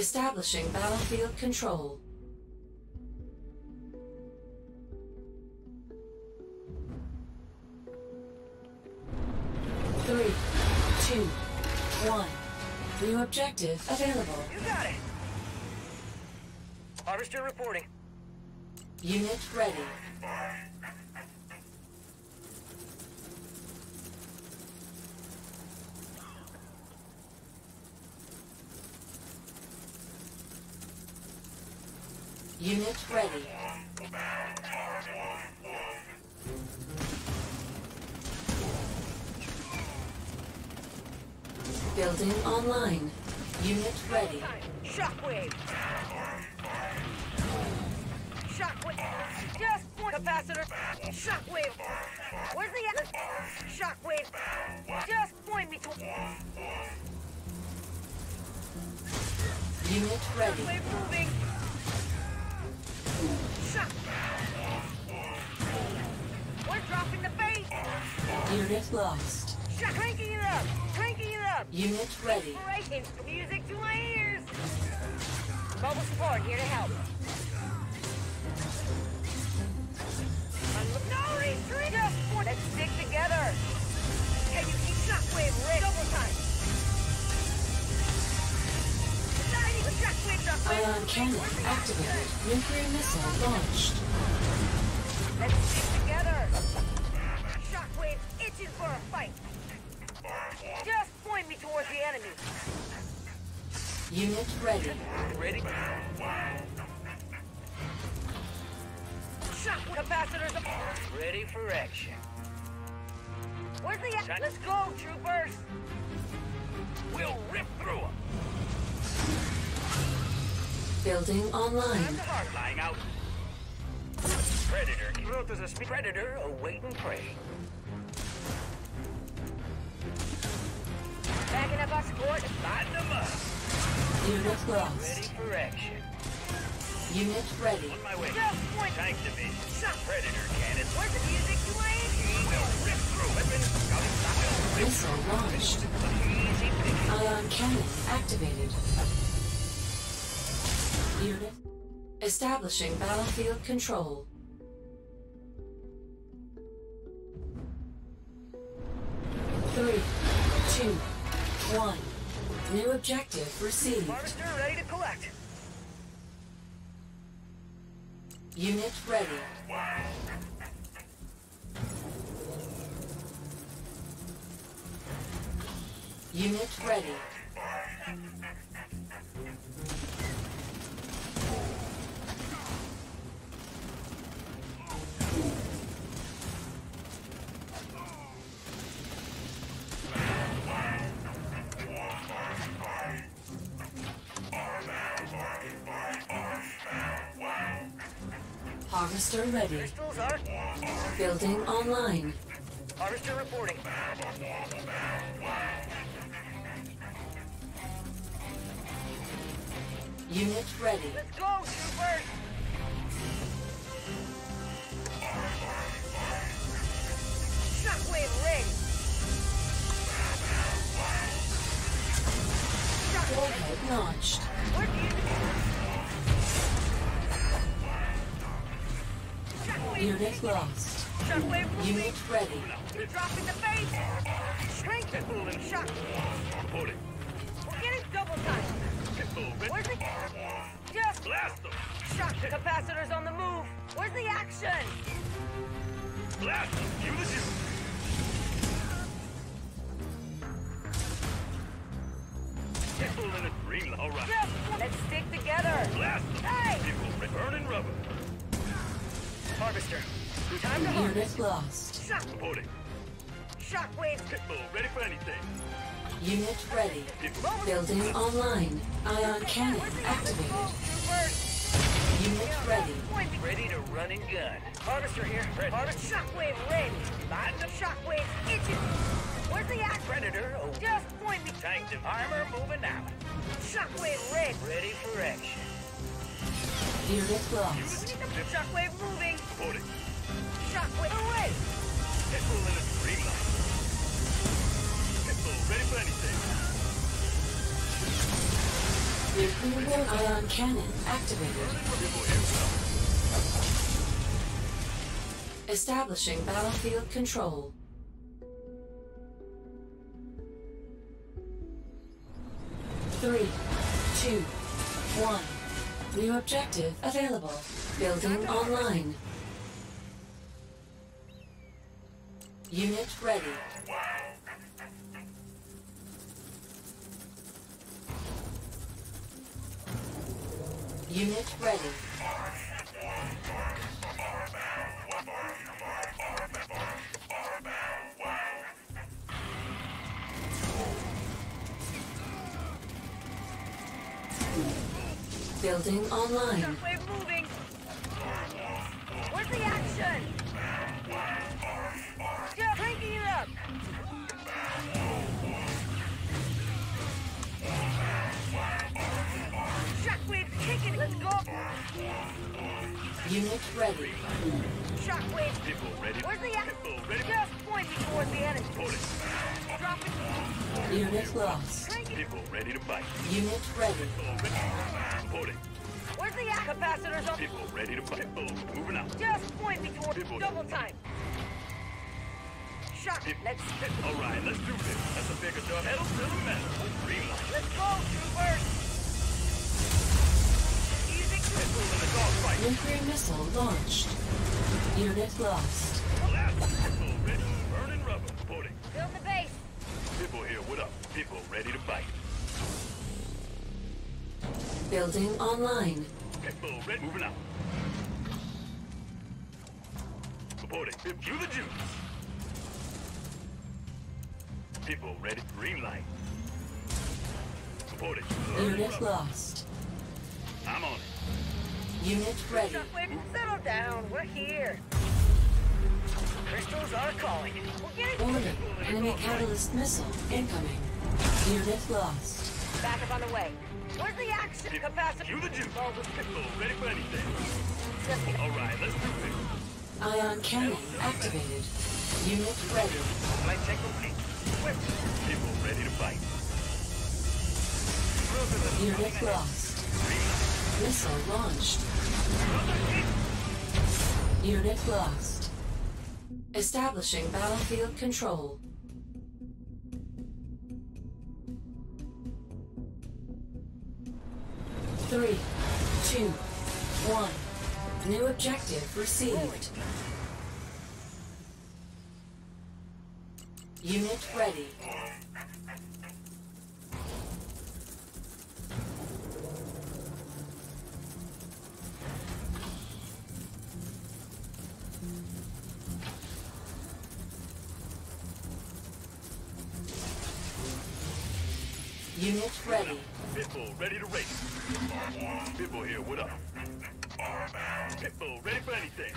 Establishing battlefield control. Three, two, one. New objective available. You got it. Harvester reporting. Unit ready. Unit ready. Building online. Unit ready. Shockwave. Shockwave. Just point capacitor. Shockwave. Where's the other? Shockwave. Just point me to. Unit ready. Shockwave moving. We're dropping the bait. Unit lost. Shock. Cranking it up. Cranking it up. Unit ready. Inspiration. Music to my ears. Mobile support here to help. No retreat! Just one. Let's stick together. Can you keep shockwave red? Double Ion cannon activated. Nuclear missile launched. Let's stick together. Shockwave itching for a fight. Just point me towards the enemy. Unit ready. Ready? Shock capacitors up. Ready for action. Where's the... Let's go, troopers. We'll rip through them. Building online. Flying out. Predator. Growth is a speed. Predator awaiting prey. Backing up our support. Lighten them up. Unit Ready for action. Unit ready. On my way. Just point. Tank division. Shot. Predator cannon. Where's the music to my ears? We'll rip through. Weapons. Scouting style. Missile launched. Easy pick. Ion cannon activated. Unit. Establishing battlefield control. Three, two, one. New objective received. Harvester ready to collect. Unit ready. Unit ready. Harvester ready. Building online. Harvester reporting. Unit ready. Let's go, Super! Shockwave ready. Warhead launched. Unit lost. Shockwave moving. Unit ready. You're dropping the base. Strength and moving. Shock. Reporting. We're getting double time. Pistol ready. Where's the... Just... Blast them! Shock capacitors on the move. Where's the action? Blast them! You the shooter! Pistol a green. All right. Just... Let's stick together. Blast them! Hey! Vehicle re- burning rubber. Harvester. Time to harvest. Unit lost. Shock. Reporting. Shockwaves. Pistol ready for anything. Unit ready. Vehicle Building online. Ion cannon activated. Troopers. Unit ready. Ready to run and gun. Harvester here. Ready. Harvest. Shockwave ready. Lighten the shockwaves itching. Where's the act? Predator. Oh. Just point me. Tank the armor moving out. Shockwave ready. Ready for action. Unit lost. Shockwave moving. Reporting. Shockwave away. Pistol in a green light. Pistol ready for anything. Ion cannon activated. Establishing battlefield control. Three, two, one. New objective available. Building online. Unit ready. Unit ready. Building online. Shockwave moving. Where's the action? Unit ready. Shockwave. People ready. Where's the action? Ready. Just point me towards the enemy. Hold it. Unit lost. Crank it. People ready to fight. Unit ready. People. Hold it. Where's the act? Capacitors up. People ready to fight. People moving out. Just point me towards People- double time. Shock. People. Let's All right, let's do this. That's a bigger job. Metal to the metal. Green light. let's go, troopers. Nuclear missile launched. Unit lost. Burning rubber. It. Build the base. People here, what up? People ready to fight. Building online. People ready. Moving out. It. Cue the juice. People ready. Green light. Support Unit lost. I'm on it. Unit ready. Shockwave, settle down. We're here. Crystals are calling. We're getting Warning. Enemy catalyst missile incoming. Unit lost. back up on the way. Where's the action? People, Capacitor. cue the juice. Oh, this- People ready for anything. All right, let's do this. Ion cannon activated. Unit ready. Flight check complete. People ready to fight. Unit lost. Missile launched. Unit lost. Establishing battlefield control. Three, two, one. New objective received. Unit ready. Unit ready. Pitbull ready to race. Pitbull here, what up? Pitbull ready for anything.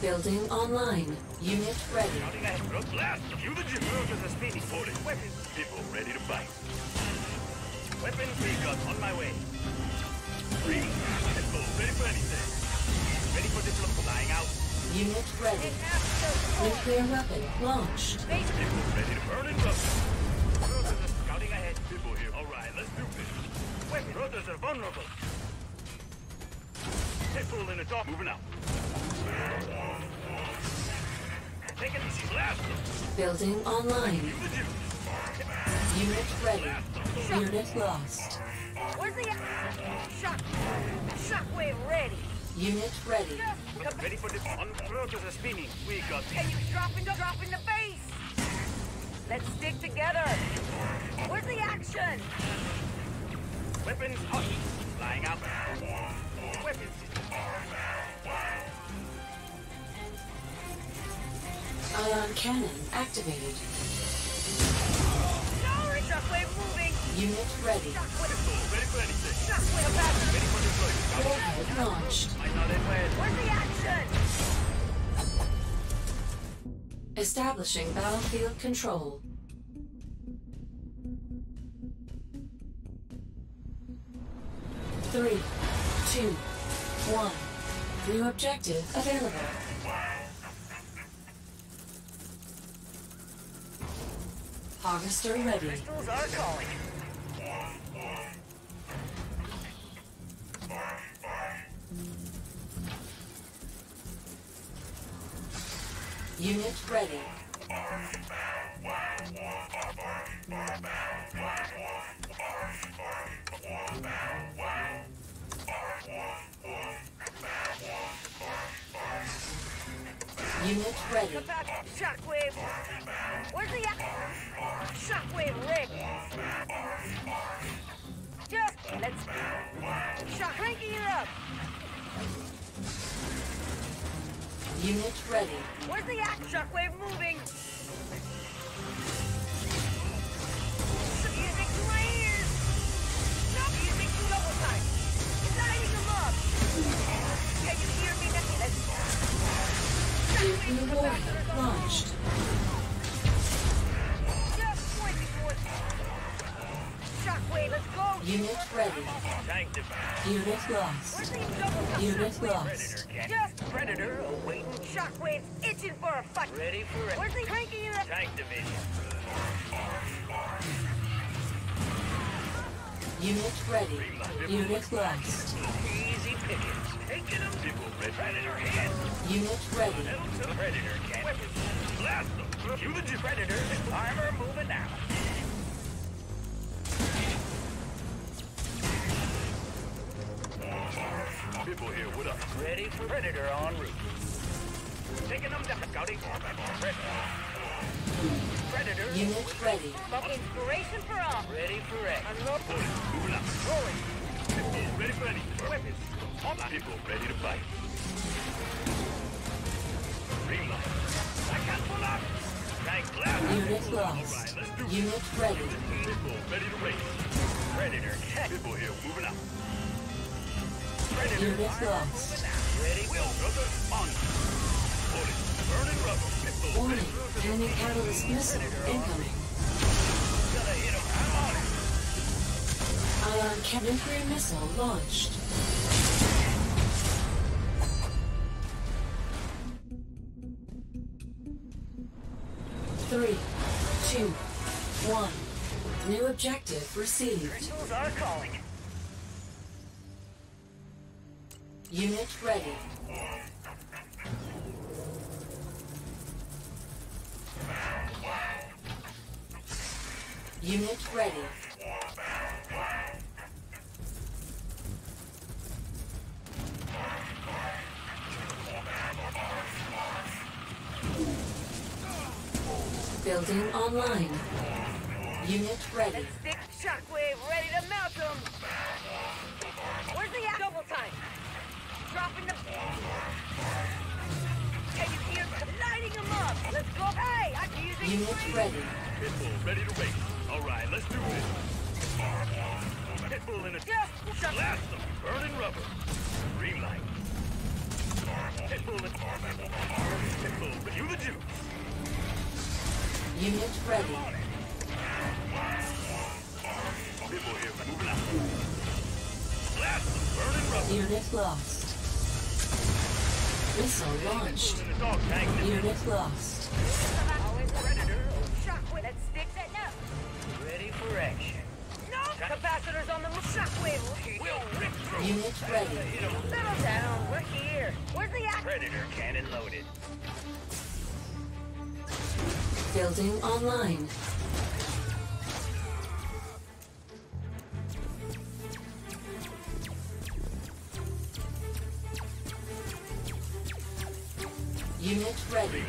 Building online. Unit ready. Counting ahead. Road blast. Cue the juice. Are speeding. Hold. Weapons. Pitbull ready to fight. Weapons recon on my way. Green. Pitbull ready for anything. Ready for this look flying out. Unit ready. Nuclear weapon launched. Ready to burn and are scouting ahead. Here. All right, let's do this. Roses are vulnerable. Moving out. Take it easy. Blast them. Building online. Unit ready. Unit lost. Where's the shock? Shockwave ready. Unit ready. Ready for this one? Roses are spinning. We got Can you drop in the drop in the base? Let's stick together. Where's the action? weapons hot. Flying out. Weapons. Ion cannon activated. Sorry, shockwave moving. Unit ready. Shockwave, ready for anything. shockwave capacitor. Ready for deployment. Warhead launched. Establishing battlefield control. Three, two, one. New objective available. Harvester ready. Pistols are calling. Unit ready. Unit ready. Shockwave. Where's the shockwave rig? Just let's shock cranking it up. Unit ready. Where's the act shockwave moving? Music to my ears. No music to double time. Lighting them. Can you hear me? Let's Nuclear warhead launched. just point me towards shockwave. Let's go. Unit ready. Unit lost. the double time? Unit lost. Predator. Just Predator awaiting shockwaves itching for a fight. Ready for it. Where's the cranking it up? Tank division. Unit ready. Unit lost. Easy pickings. Taking them. People ready. Predator hit. Unit ready. Metal to the Predator can. Blast them. Cue the j- Predator. Armor moving out. People here, what up? Ready for Predator en route. Taking them down. Scouting. Predator. Unit ready. Inspiration for all. Ready for. Moving up. Rolling. People ready for anything. Weapons. On People ready to fight. Light. I can't pull up. Tank. Unit All right, let's do it. Unit ready. People ready to race. Predator. People here moving up. Predator. Unit lost. Ready. Will. On. Warning. Enemy catalyst missile incoming. Gonna hit him. I'm on it. Missile launched. Three, two, one. New objective received. Pistols are calling. Unit ready. Unit ready. Building online. Unit ready. Stick shockwave ready to melt them. Where's the act? Double time. Dropping the. Can you hear? Lighting them up. Let's go. Hey, I'm using. Unit ready. Pitbull ready to race. All right, let's do this. Pitbull in a Just shut blast them. Burning rubber. Green light. Pitbull in Pitbull, review the juice. Unit ready. Pitbull here, moving out. Blast them. Burning rubber. Unit lost. Missile launched. Pitbull in a dog tank. Unit lost. Always Predator. Shockwave. Let's stick that now. Ready for action. No capacitors on the shockwave. We'll rip through. Unit ready. Hit 'em. Settle down. We're here. Where's the act? Predator cannon loaded. Building online. Unit ready.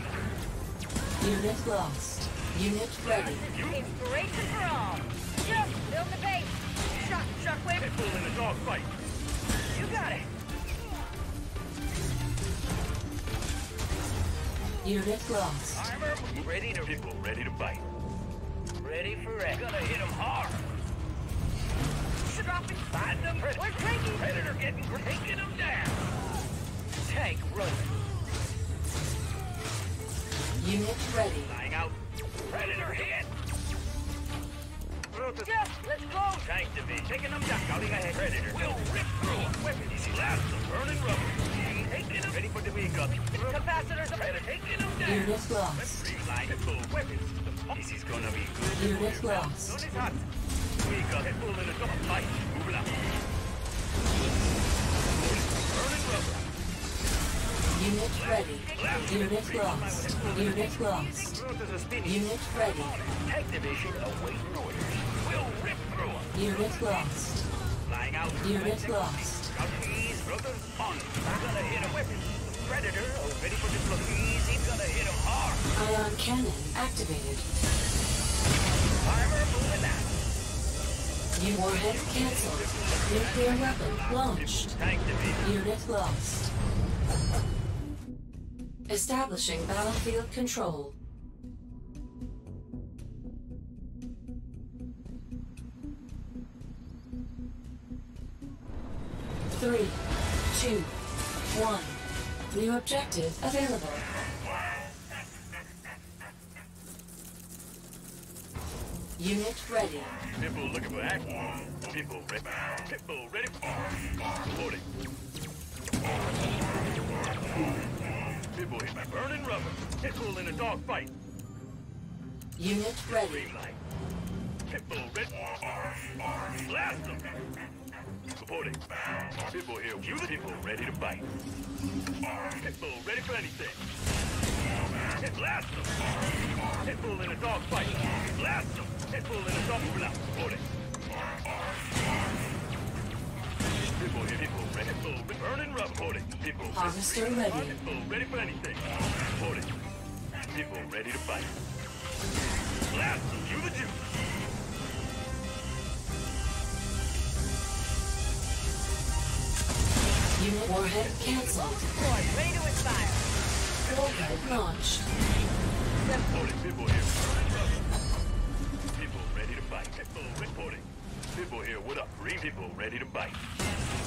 Unit lost. Unit ready. Inspiration for all. Just build the base. Shock, shockwave. Pitbull in a dog fight. You got it. Unit lost. Armor ready to Pitbull ready to fight. Ready for action. Gonna hit him hard. Dropping. Find them. We're taking. Predator getting taking him down. Tank running. Unit ready. Flying out. Predator hit. Just let's go. Tank division. Taking them down. Scouting ahead. Predator. Will rip through him. Weapon. Easy. Blast them. Burning rubber. Taking him. Ready for the vehicle. Capacitors are Predator taking him down. Unit lost. Green line. Pitbull. Weapons. This is gonna be good. Unit Sun lost. is hot. We got Pitbull in a double fight. Moving out. Burning rubber. Unit ready. Unit lost. Unit lost. Truth is a spinning. Unit ready. Tank division awaiting orders. We'll rip through 'em. Unit lost. Flying out. Unit lost. Cowboys, brothers, on. Gonna hit a weapon. Predator, oh, ready for diplomacy. He's gonna hit him hard. Ion cannon activated. Armor moving out. Warhead cancelled. Nuclear weapon launched. Unit lost. Establishing battlefield control. Three, two, one. New objective available. Unit ready. People looking for action. People ready. People ready. Reporting. People hit burning rubber. Pitbull in a dog fight. Unit ready. Pitbull ready. Blast them. Reporting. Pitbull here. You people ready to fight. Pitbull ready for anything. Blast them. Pitbull in a dog fight. Blast them. Pitbull in a dog moving Harvester ready. Ready for anything. Pitbull ready to fight. Blast the. Unit warhead ready to. Warhead. Pitbull here. People ready to fight. Pitbull reporting. Pitbull here. What up? Green people ready to bite.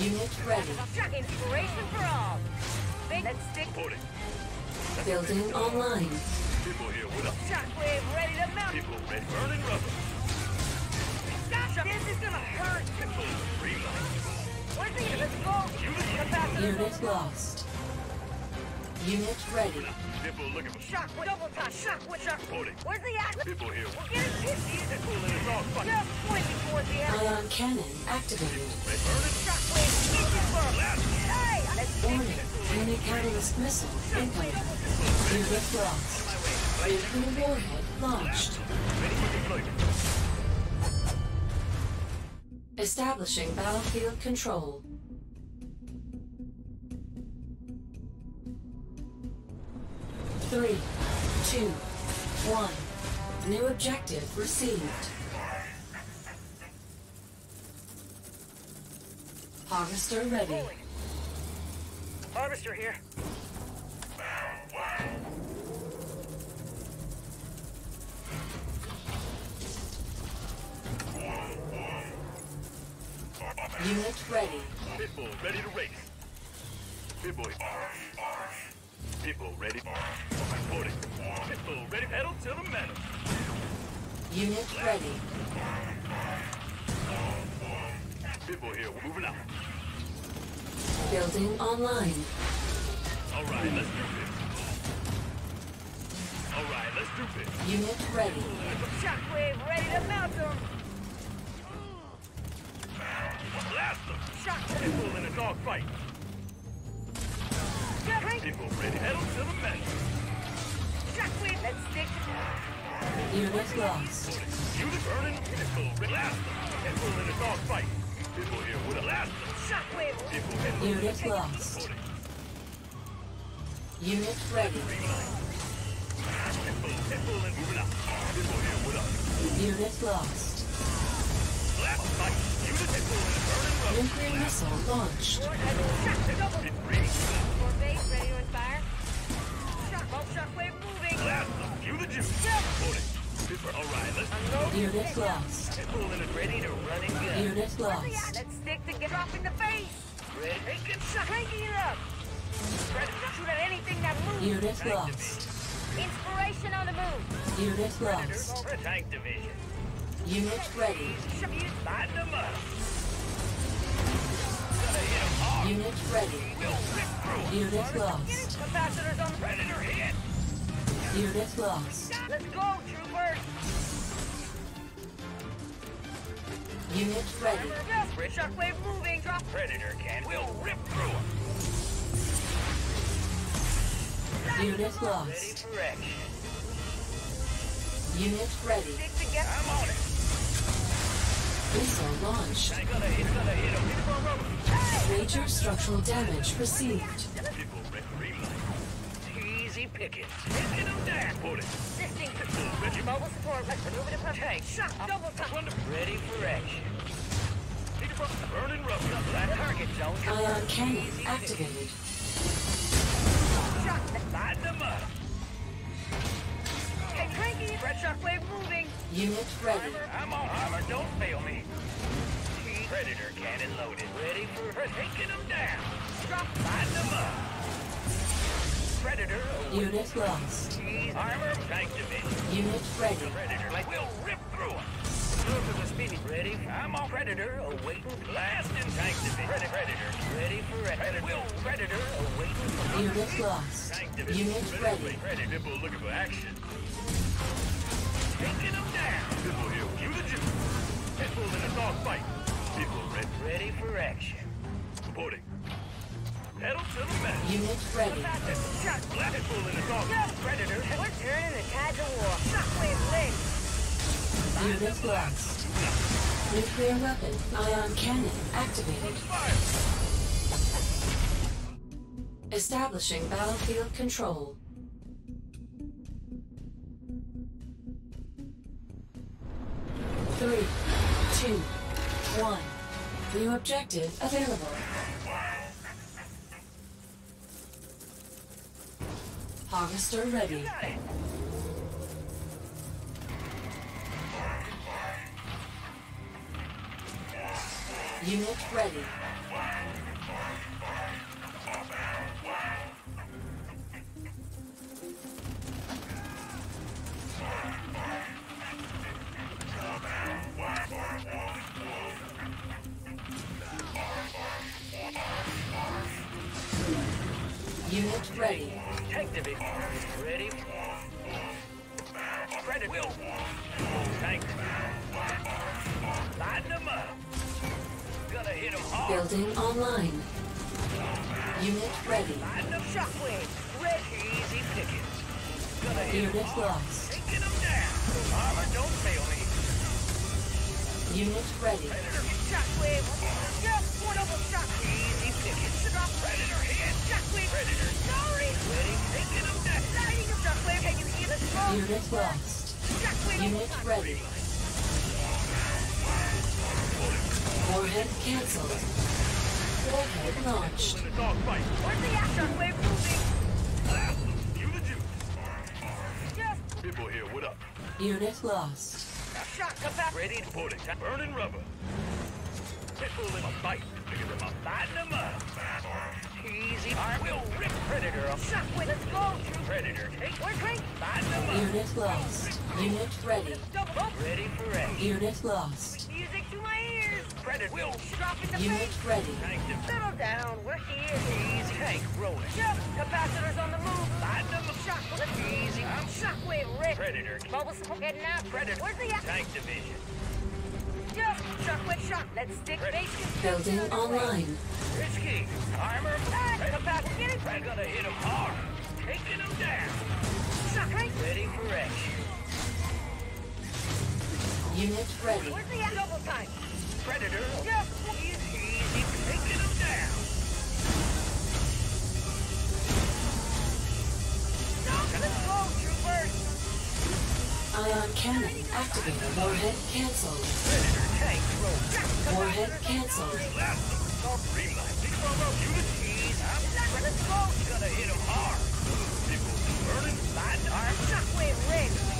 Unit ready. Shock inspiration for all. Big, let's stick. Reporting. Building online. People here. What up? Shockwave ready to mount. People ready. Burning rubber. Stop. This is gonna hurt. Pitbull. Green light. Where's the Let's go. You the Unit lost. Unit ready. People looking for Shockwave. Double top. Shockwave. Shock. Reporting. Where's the act? People here. We're getting pissy. Pitbull in a dog fight. Just pointing towards the enemy. Ion cannon activated. Red burning. Shockwave. Engine burn. Hey, let's stick. Warning. Enemy catalyst missile incoming. Unit lost. Nuclear warhead launched. Ready for deployment. Establishing battlefield control. Three, two, one. New objective received. Harvester ready. Harvester here. Unit ready. Pitbull ready to race. Pitbull. Pitbull ready. Reporting. Pitbull ready. Pedal to the metal. Unit ready. Pitbull here. We're moving out. Building online. All right, let's do this. All right, let's do this. Unit ready. Shockwave ready to mount them. Blast them. Shock. Pitbull in a dog fight. Pitbull ready. Pedal to the metal. Unit lost. You burning. Pitbull ready. Blast in a dog fight. Pitbull here with a blast. Shockwave. Unit lost. Unit ready. Pitbull. Pitbull and moving out. Pitbull here with us. Unit lost. Blast fight. You the Pitbull burning rubber. Nuclear missile launched. Shock. Double. Pit green. Four base ready to inspire. Shock. Oh, shockwave moving. Blast them. You the juice. Reporting. All right, let's Unload your Unit pistol. Lost. pulling it ready to run and gun. Unit lost. Let's stick to get drop in the face. Ready? Taking shot. Cranking it up. Ready to shoot at anything that moves. Unit lost. Inspiration on the move. Unit lost. For tank division. Unit ready. Shoot you. Them up. Gonna hit 'em hard. Unit ready. We'll rip through 'em. Unit lost. Capacitors on Predator hit. Unit lost. Let's go, troopers. Unit ready. Shockwave moving. Drop. Predator can. We'll rip through 'em. Unit Ready lost. for action. Unit ready. Stick together. I'm on it. Missile launched. Ain't gonna hit, gonna hit 'em. Hit 'em on rubber. Major structural damage received. Pickings. Hitting them down. Pull it. Assisting. Mobile support. Let's. Tank. Shot. Double. Ready for action. To. Burning rubber. That target zone. Ion cannon activated. Shot. Lighten them up. Hey, cranky. Red shockwave moving. Unit ready. I'm on. Armor, don't fail me. Predator cannon loaded. Ready for taking them down. Drop. Lighten them up. Predator. Unit lost. Armor division. Unit ready. Predator. Like we'll rip through them. Look speedy. Ready? I'm on Predator awaiting blast division. Predator. Predator. Ready for Predator. Will Predator awaiting Unit lost. division. Unit ready. Ready. People looking for action. Taking them down. Here. You the in a dog fight. Ready. Ready for action. Supporting. Pedal to the metal. Unit ready. Shot. Black people in a dog Predator. We're turning the tides of war. Shockwave lit. Unit lost. Nuclear weapon. Ion cannon activated. Establishing battlefield control. Three, two, one. New objective available. Harvester ready. Unit ready. Unit ready. Building online. Unit ready. Them shockwave. Easy pickings. Gonna hit Unit lost. Taking them down. Armor, don't fail me. Unit ready. Predator. Shockwave. Just one shot. Easy pickings. Predator hit. Shockwave. Predator. Sorry. Ready? Taking them down. Lighting of shockwave. Can you hear the smoke? Unit lost. Shockwave. Unit ready. Warhead cancelled. Unit lost. shot capacity. Ready to pull it. Burning rubber. Pitbull in a fight. Pick them up. Lighten them up. Easy. Arm will rip Predator up. Shockwave. Let's go. Predator. Take. We're crank. Lighten them up. Unit lost. Unit ready. Ready for action. Unit lost. Music to my ears. Predator will Drop in the Unit face. ready. Settle down. We're here. Easy. Tank rolling. Just capacitors on the move. Lighten them up. Shock. Easy. I'm Shockwave. Rip. Predator. Mobile support getting out. Predator. Where's the act? Tank division. Just shockwave shock. Let's stick Ready. base. Building online. Risky. Armor. Ah, capacity. Get it. We're gonna hit them hard. Taking them down. Shock. Right. Ready for action. Unit ready. Where's the act? Double time. Predator. Just Easy. Taking them down. Let's go, troopers. Ion cannon activated. Warhead cancelled. Predator. Tank. Warhead cancelled. Blast them. Streamline. Big Bravo. Unit. I'm Let's go. gonna hit them hard. People burning. Arm. Shockwave.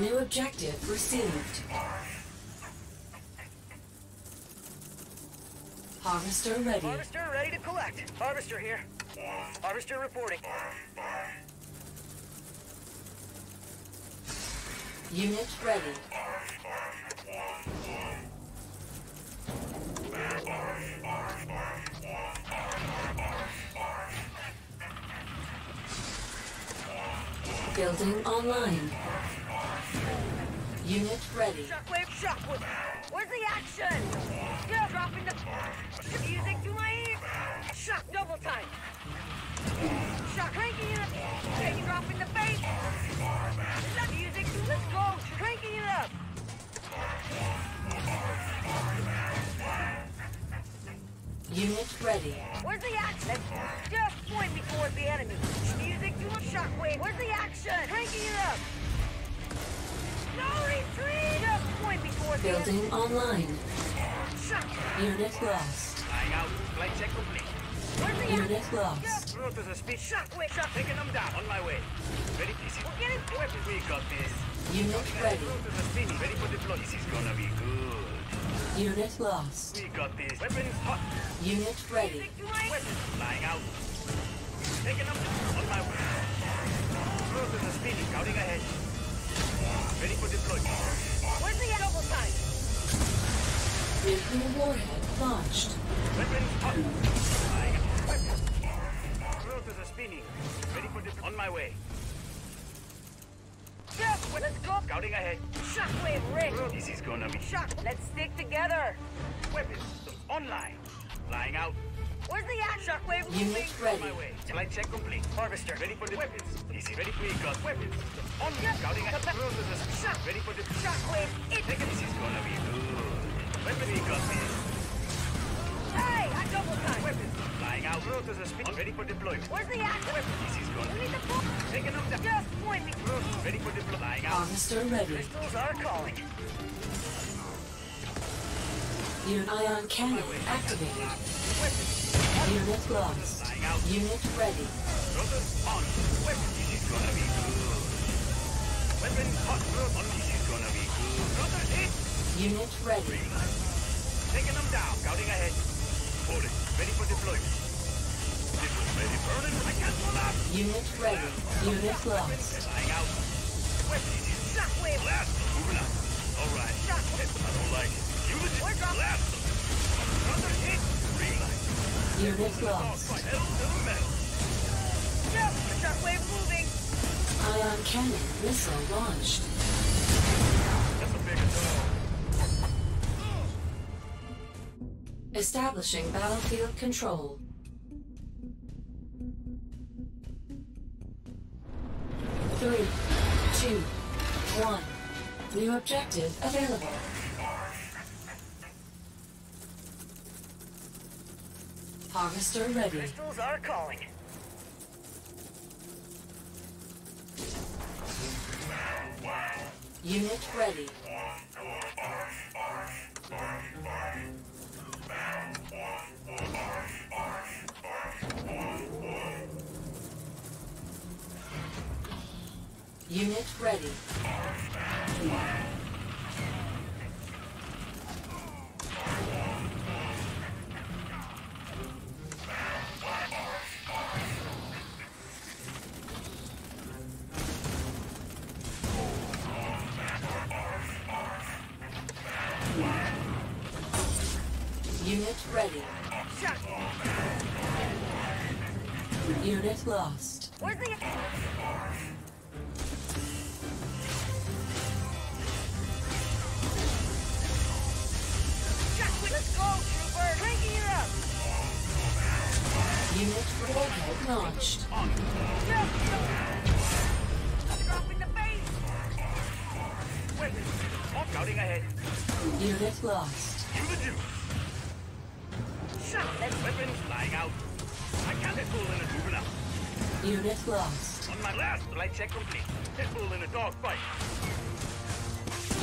New objective received. Harvester ready. Harvester ready to collect. Harvester here. Harvester reporting. Unit ready. Building online. Unit ready. Shockwave, shockwave. Where's the action? Yeah, dropping the music to my ear. Shock double time. Shock cranking it up. Steady dropping the bass. Is that music? Let's go. Cranking it up. Unit ready. Where's the action? Just point me towards the enemy. Music to a shockwave. Where's the action? Cranking it up. Building online. Unit lost. Flying out. Flight check complete. Where's the Unit action? lost. Just Through to the speed. shockwave. Shock. Taking them down. On my way. Very easy. We're getting Weapons, we got this. Unit ready. Through to the spinning. Ready for deploy. This is gonna be good. Unit lost. We got this. Weapons hot. Unit ready. music to. Weapons flying out. Taking them down. On my way. Through to the spinning. Counting ahead. Ready for deploy. Where's the double time? Nuclear warhead launched. Weapons hot. Flying out. Weapons. Through to the spinning. Ready for deploy. On my way. Just let's go. Scouting ahead. Shockwave ready. This is gonna be Shock. Let's stick together. weapons online. Flying out. Where's the? Shockwave. Unit On my ready. way. Flight check complete. Harvester ready for the weapons. Easy. Ready for got weapons. On scouting ahead. Through to the Shock. Ready for the Shockwave. It. Take it. This is gonna be good. Weapons we got. Hey, I double time. Weapons flying out. Through to the speed. Ready for deployment. Where's the action? Weapons. This is We gonna need be the book. taking them down. Just point me. Ready for deployment. Flying out. Harvester ready. Pistols are calling. Unit ion cannon activated. Unit lost. Unit ready. Brother on. Weapons. Is gonna be good. Weapons hot. On. This is gonna be good. Brother hit. Unit ready. Taking them down. Scouting ahead. Hold it. Ready for deployment. Ready. Burning. I can't pull out. Unit ready. Unit lost. Flying out. Weapons. Shockwave. Them. Moving out. All right. Shockwave. I don't like it. Unit lost. moving. Ion cannon missile launched. Establishing battlefield control. Three, two, one. New objective available. Harvester ready. Pistols are calling. Unit ready. Unit ready. Lost. Where's the. Let's go, trooper. Cranking it up. Unit warhead launched. Dropping the base. Weapons Scouting ahead. Unit lost. Unit lost. On my last light check complete. Pitbull in a dog fight.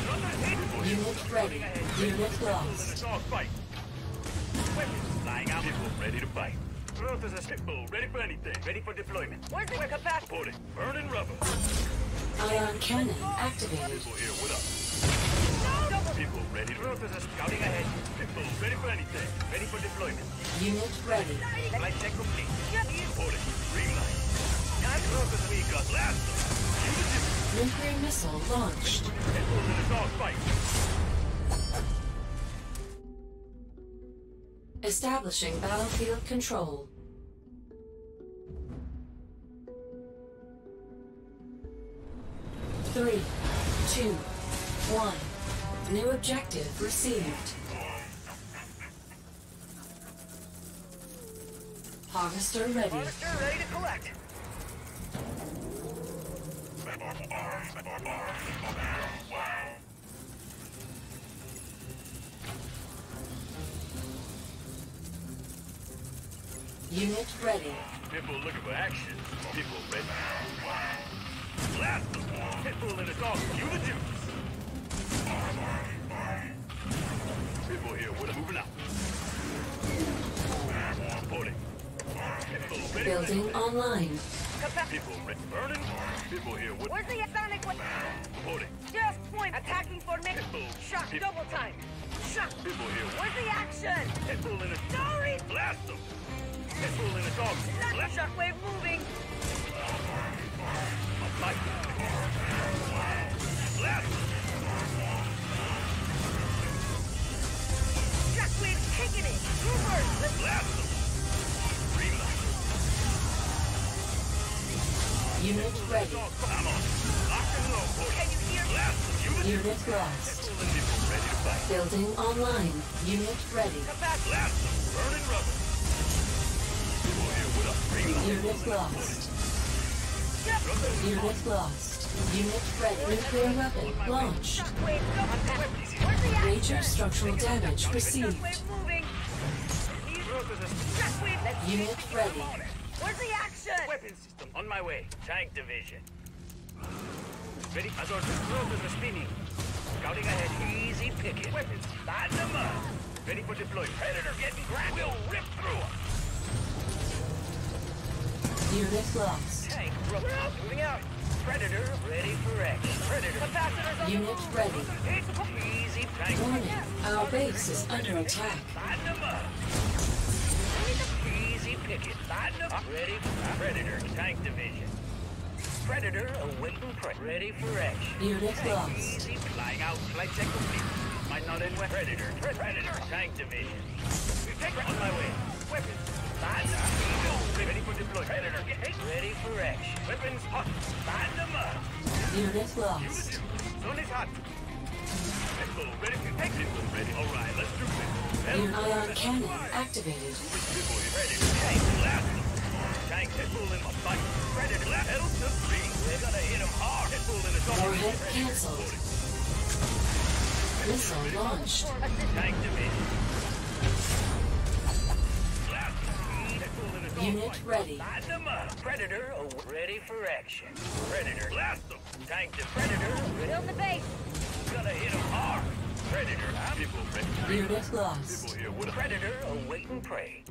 Another. Unit ready. Unit Pitbull in a lost. dog fight. Weapons flying out. Pitbull ready to fight. Growth is a Pitbull ready for anything. Ready for deployment. Where's the capacity? Reporting. Burning rubber. Ion cannon activated. People here, what up? Double. People ready to Growth is a scouting ahead. Pitbull ready for anything. Ready for deployment. Unit ready. Light check complete. Yep. you- Reporting. Green light. Missile launched. Establishing battlefield control. Three, two, one. New objective received. Harvester ready. Harvester ready to collect. Unit ready. People looking for action. People ready. Blast them. Pitbull in a dog. You the juice. People here, are moving out? Reporting. Building online. People. Burning. People here, what? Where's the sonic weapon? Reporting. Just point. Attacking. Pitbull. Shot. Double time. Shot. People here. Where's the action? Pitbull in a... Sorry. Blast them. Pitbull in a dog. Not shockwave moving. a fight. Blast them. Shockwave taking it. Let's Blast them. Burning rubber. People here with a green light. Unit lost. Unit lost. Unit ready. Nuclear weapon launched. Major structural damage received. Unit ready. Where's the action? Weapon system on my way. Tank division. Ready? As our rotors are spinning. Scouting ahead. Easy picking. Weapons. Light them up. Ready for deployment. Predator getting grabbed. We'll rip through 'em. Unit lost. Tank rubber. Moving out. Predator ready for action. Predator. Capacitors on Unit ready. Easy tank. Warning. Our base is under attack. Light them up. Light them up. Ready for Predator. Tank division. Predator awaiting prey. Ready for action. Unit lost. easy. Flying out. Flight complete. Might not end. Predator. Pre- Predator. Tank division. Take on my way. Weapons. Them up. Ready for. Predator. Ready for action. Weapons hot. Light them up. Unit lost. Hot. People ready to. Ready. All right. Let's do this. Your ion cannon activated. Ready. Tank. Blast. Tank Pitbull in my fight. Ready to let help the three. We're gonna hit him hard. Pitbull in the dog. Warhead cancelled. Missile launched. Tank division. Blast them. Pitbull in the dog. Unit ready. Light them up. Predator ready for action. Predator. Blast them. Tank to Predator. Ready. Build the base. Gonna hit him hard. Predator. People ready. Unit lost. People here with Predator awaiting prey.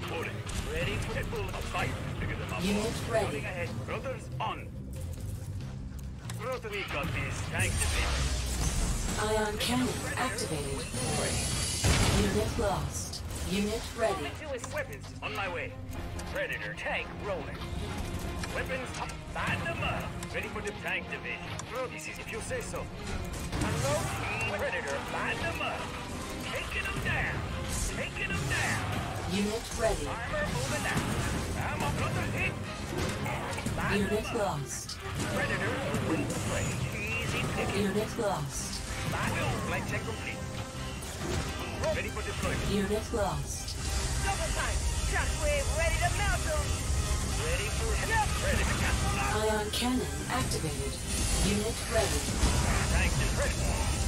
Reporting. Ready for Pitbull. A fight. Bigger than my Unit ready. Loading ahead. Brothers on. Brother, we got this. Tank division. Ion cannon activated. Unit lost. Unit ready. Moving to his weapons. On my way. Predator tank rolling. Weapons up. Up. Ready for the tank division. This is if you say so. Team. Predator. Up. Taking them down. Taking them down. Unit ready. Armor moving out. I'm a brother hit. Line them Unit up. lost. Predator the prey. Easy picking. Unit lost. Line them. Flight check complete. Ready for deployment. Unit lost. Double time. Shockwave ready to mount them. Ready for Ready. Ion cannon activated. Unit ready. Tank to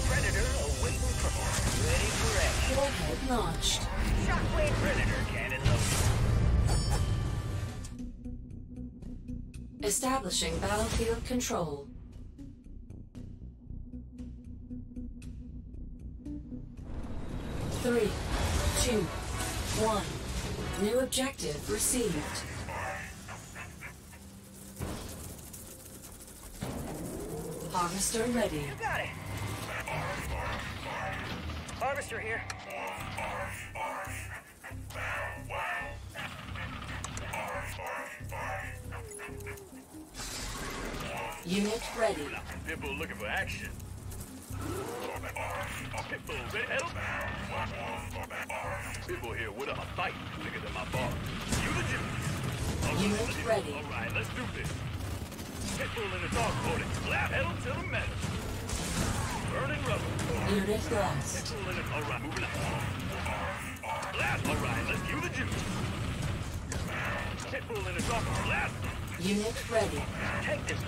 Predator. Awaiting for ready for action. Warhead launched. Shockwave. Predator cannon loaded. Establishing battlefield control. Three, two, one. New objective received. Harvester ready. You got it. Harvester here. Unit ready. People looking for action. People ready help. People here with a fight. Look at my bar. You the juice. Unit ready. All right, let's do this. Pitbull in the dog podium. Slap pedal to the metal. Burning rubber. Unit lost. Pitbull in the... All right, moving up. Slap. All right, let's do the juice. Pitbull in the dog. Slap. Unit ready. Take this.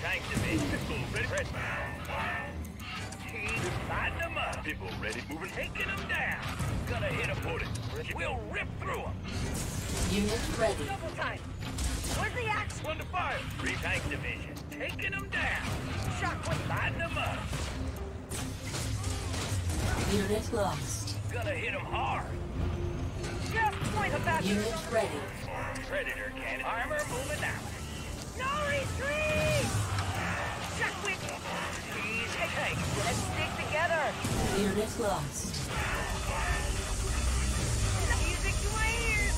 Tank division. Pitbull ready. ready. He's lighting them up. People ready, moving. Taking them down. Gonna hit them. Put. We'll rip through them. Unit ready. Double time. Where's the axe? Under fire. Three tank division. Taking them down. Shockwave. Lighting them up. Unit lost. Gonna hit them hard. Just point the bastard. Unit ready. Predator cannon. Armor moving out. No retreat! Shockwave. Easy tank. Let's stick together. Unit lost.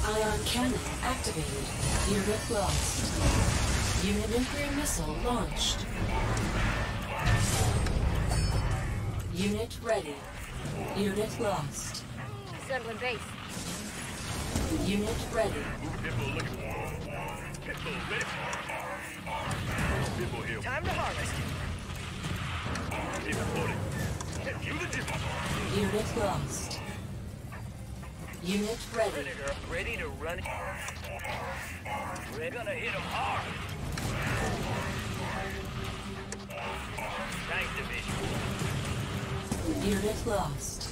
Ion cannon activated. Unit lost. Unit nuclear missile launched. Unit ready. Unit lost. Settling base. Unit ready. Pitbull looking. Pitbull ready. Pitbull here. Time to harvest. People it. You. Unit lost. Unit ready. Predator ready to run. We're gonna hit him hard. Tank division. Unit lost.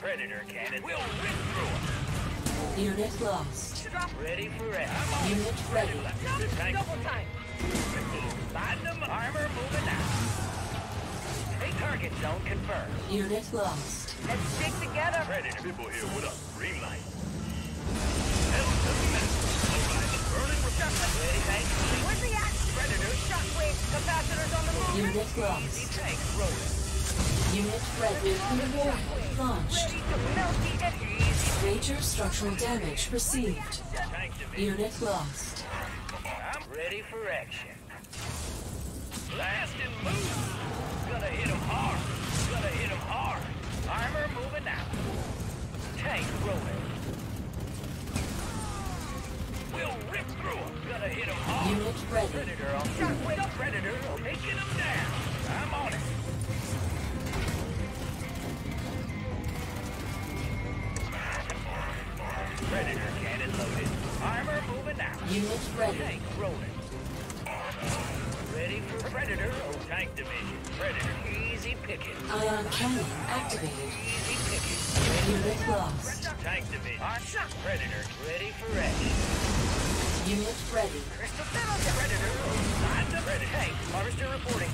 Predator cannon. We'll rip through him. Unit lost. Ready for action. Unit ready. Tank. Double time. Lighting them. Armor moving out. A target zone confirmed. Unit lost. Let's stick together. Predator. Pitbull here with a green light. Hell to the metal. All right, the burning receptor. Ready. Where's the axe? Predator. Shockwave. Capacitors on the move. Unit Easy lost. tank rolling. Unit ready. Warhead launched. Ready to melt the enemy. Major structural damage received. Unit lost. I'm ready for action. Blast and move. Gonna hit him hard. Tank rolling. We'll rip through him. Gonna hit him hard. Unit ready. Predator on shockwave. The Predator taking him down. I'm on it. Predator cannon loaded. Armor moving out. Unit ready. Tank rolling. Ready for Predator. Oh, tank division. Predator. Easy picking. Ion cannon activated. Easy picking. Unit lost. Tank division. Shot. Predator. Ready for action. Unit ready. Crystal Penalty. Predator. Time to Predator. Tank. Harvester reporting.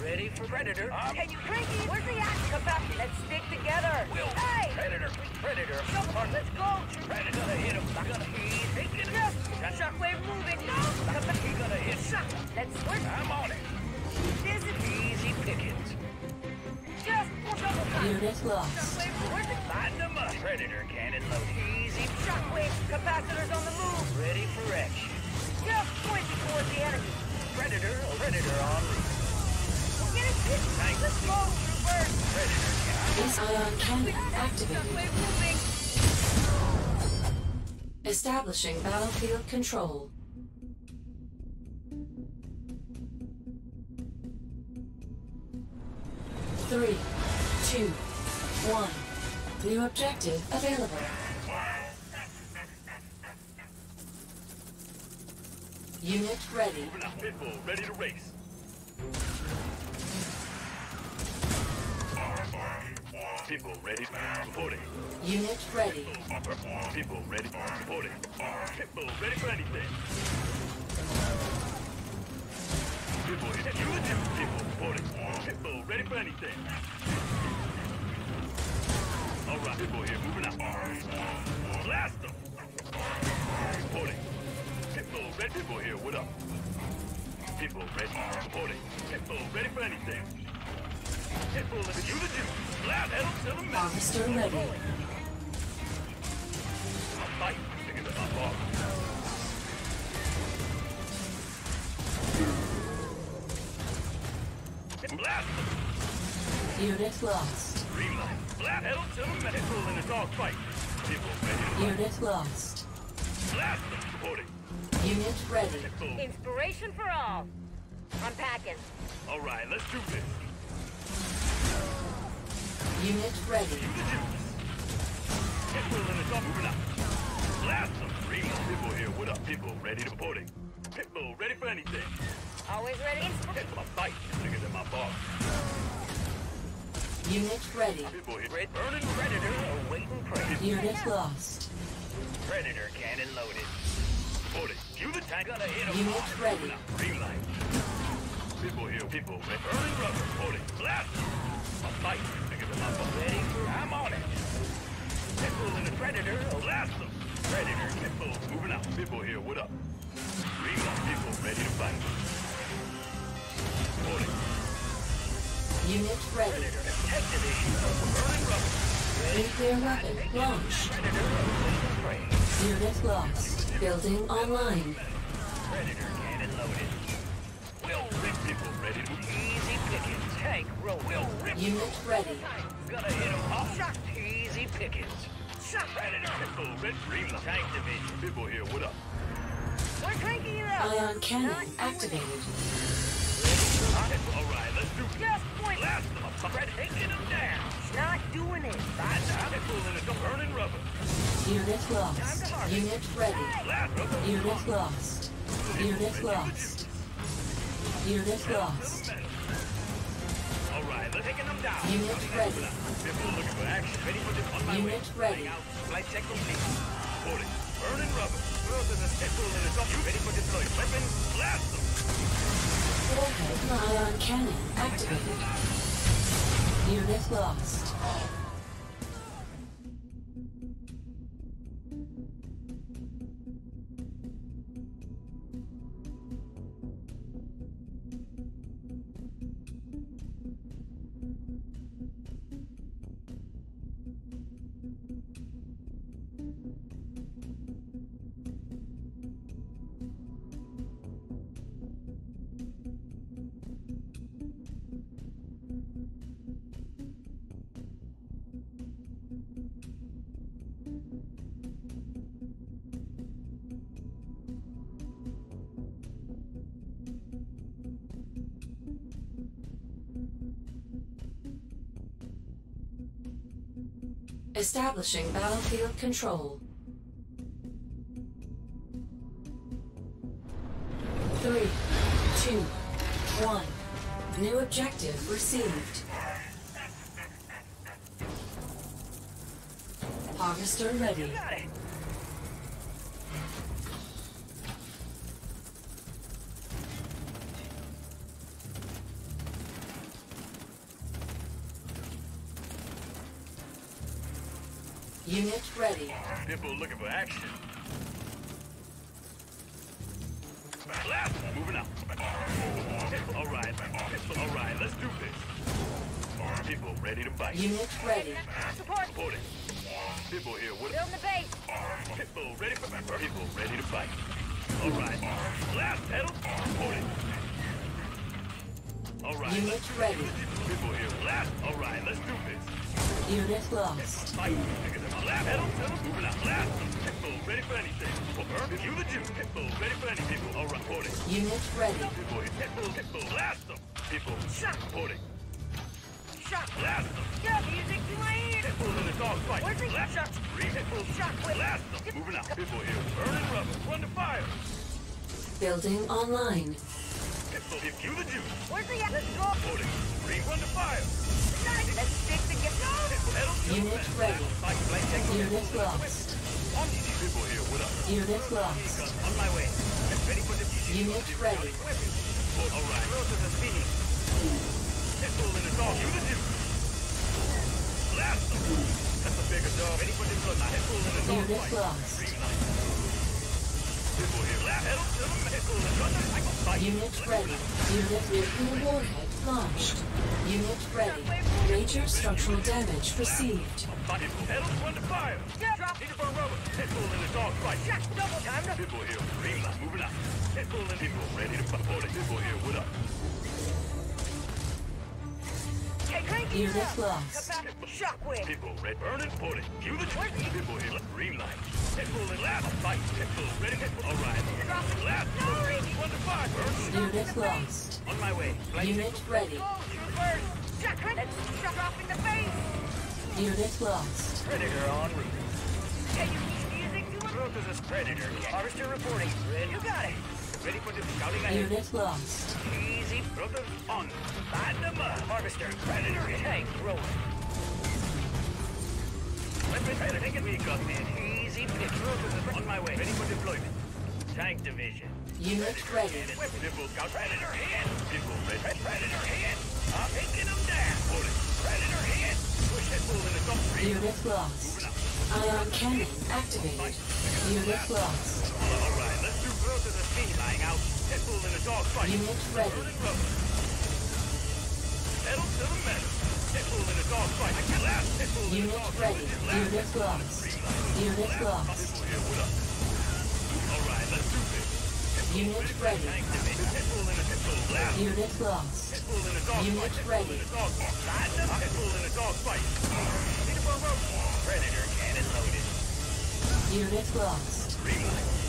Ready for Predator. Can you crank it? Where's the action? Come back. Let's stick together. Will. Hey! Predator. Predator. Jump on. Let's go. Predator. Gonna hit him. Gonna he's taking him. Yes. Shockwave moving. No. Come. He's gonna hit shot. Let's work. I'm on it. This is Unit lost. Shockwave, where's it? Lighting them up. Predator cannon load. Easy. Shockwave. Capacitors on the move. Ready for action. Just pointing towards the enemy. Predator. Predator on route. Get it, get it. Tank. Let's go, troopers. Predator cannon. This ion cannon activated. Moving. Establishing battlefield control. Three, two, one. New objective available. Unit ready. Pitbull, ready to race. People ready. Reporting. Unit ready. People ready. Reporting. Pitbull, ready for anything. People, hit you and you. People, reporting. Pitbull, ready for anything. All right, moving out. Blast them. Ready. Pitbull here, what up? People ready. Reporting. Pitbull, ready for anything. Blast ready. Unit lost. Green light. Blast hell to the man. Pitbull in a dog fight. People ready to fight. Unit lost. Blast them. Reporting. Unit ready. Inspiration for all. I'm packing. All right, let's do this. Unit ready. You the juice. Pitbull in a dog moving up. Blast them. Green light. Pitbull here, what up? Pitbull ready to reporting. Pitbull ready for anything. Always ready. Pitbull, my fight. Bigger than my boss. Unit ready. Red burning predator awaiting prey. Unit lost. Predator cannon loaded. The tank. Gonna hit 'em Unit ready. Green light. People here, people. Red burning rubber. Reporting. Blast. Launch. Unit lost. Building online. Predator cannon loaded. Will rip. People ready. Easy pickings. Tank. Will rip. Unit ready. Gonna hit 'em hard. Shot. Easy pickings. Shot. Predator. Red. Green. Tank division. Here. What up? We're cranking it up. Ion cannon activated. Pitbull. All right. Let's do this. Just point. Blast them. I'm. Taking them down. Not doing it. Side down. Pitbull in a burning rubber. Unit lost. Unit ready. Blast. Unit lost. Unit lost. Unit lost. All right, let's taking them down. Unit ready. Pitbull looking for action. Ready for this on my way. Unit ready. Out. Flight check complete. Reporting. Burning rubber. Well, there's a in the top. Ready for deploy? Weapon. Blast them. Warhead ion cannon activated. Unit lost. Establishing battlefield control. Three, two, one. New objective received. Harvester ready. Ready. Pitbull looking for action. Blast them. Moving out. All right, all right, Let's do this. Pitbull ready to fight. Unit ready. Support. Reporting. Pitbull here. What? Building the base. Pitbull ready for Pitbull ready to fight. All right. Blast pedal. Reporting. All right. Unit ready. Pitbull here. Blast. All right. Let's do this. Unit lost. Fight. Blast pedal. Moving out. Blast. Pitbull ready for anything. You the Jew. Pitbull ready for any people. All right. Reporting. Unit ready. Pitbull. Pitbull. Pitbull. Blast them. Pitbull. Shot. Shot. Blast them. Got music to my. Pitbull Blast shot? Three Pitbull. Shot. Blast them. Moving out. Pitbull here. Burning rubber. Run. Building online. If you the juice, Where's the Let's go. it. Bring one to fire. Let's stick together. Metal to Unit ready. Unit lost. On people here, what up? Unit lost. On my way. Ready for the Unit ready. All right. Roses are spinning. Pistol in the dog. You the. Blast them. That's a bigger dog. Ready for the blood. Pistol in the dog. Unit fight. lost. Green light. People here. Blast. Metal to the metal. The gunner. I can fight. Unit ready. Unit nuclear warhead launched. Unit ready. Major structural damage received. Fight. Metal one to fire. Yeah. Drop. Need to burn. Pistol in the dog. Fight. Shot. Double time. to- People here. Green light. Moving out. Pistol in people. Ready to fight. Hold it. People here. What up? Unit lost. Shockwave. People red it. You the Where's the- people here. Green light. Pitbull and last fight. Pitbull ready. Pitbull. All right. Drop it. Last. Sorry. One to five. Burn. Unit lost. On my way. Unit ready. Go, troopers. Shot. Crank. Shot off in the face. Unit lost. Predator en route. Can you keep to him? Growth is a predator. Harvester reporting. Ready. You got it. Ready for the scouting ahead. Unit lost. Easy. Growth on. Them up. Harvester. Predator. Tank. Rolling. Weapon. Predator. Me gun man. Easy pick. On my way. Ready for deployment. Tank division. Unit ready. Nipple scout. Predator hit. Nipple red. Predator hit. I'm taking him down. It. Predator hit. Push that bull in the dump. Unit lost. Ion cannon activated. Unit lost. All right, let's do growth of the speed lying out. Pit in the dog fight. Unit ready. Metal to the metal. Pit in the dog fight. I can last. Bull in the Unit dog ready. Unit lost. Unit lost. People here, what up? All right, let's do this. Unit ready. Tank division. Pit bull in the pit bull. Blast. Unit lost. Pit bull in the dog Unit fight. Pit bull ready. in the dog fight. Side them. Pit bull in the dog fight. Need to burn rubber. Predator cannon loaded. Unit lost. Green light.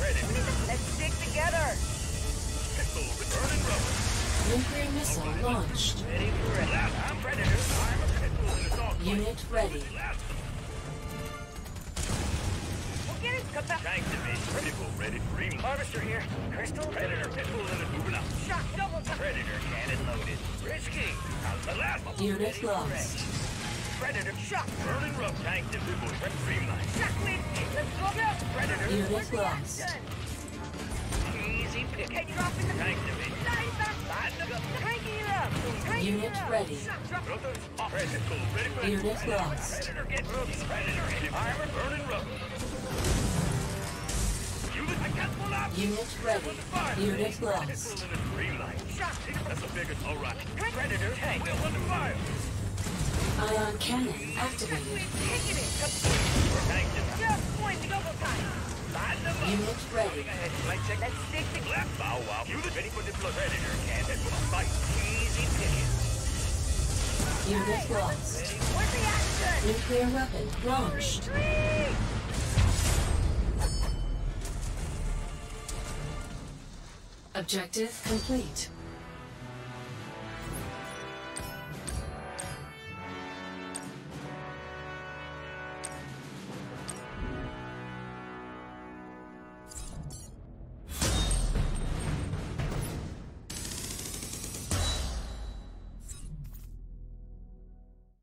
Predator. Let's stick together. Pistol. Burning rubber. Nuclear missile launched. Ready for it. I'm Predator. I'm a pit bull in the dog. fight. Unit ready. We'll get it. Capacitor. Tank division. Ready. Light. Harvester here. Crystal. Predator. Pit bull in it. Moving up. Shock. Double. Predator cannon loaded. Risky. The last one. Unit lost. Predator. Shot. Burning. Tank division. Shockwave. Let's go. Predator. Unit lost. Easy pick. Can you drop in the Tank division. Unit ready. Unit lost. Unit. Ready. Unit lost. The. That's the biggest. All right. Predator. Tank. Under fire. Ion cannon activated. Just point. Time. Line them up. Unit ready. Ahead. Flank check. Let's stick together. Left. Bow wow. Unit ready for deploy. Predator. Cannon. Fight. Easy picking. Unit lost. Where's the action? Nuclear weapon launched. Retreat. Objective complete.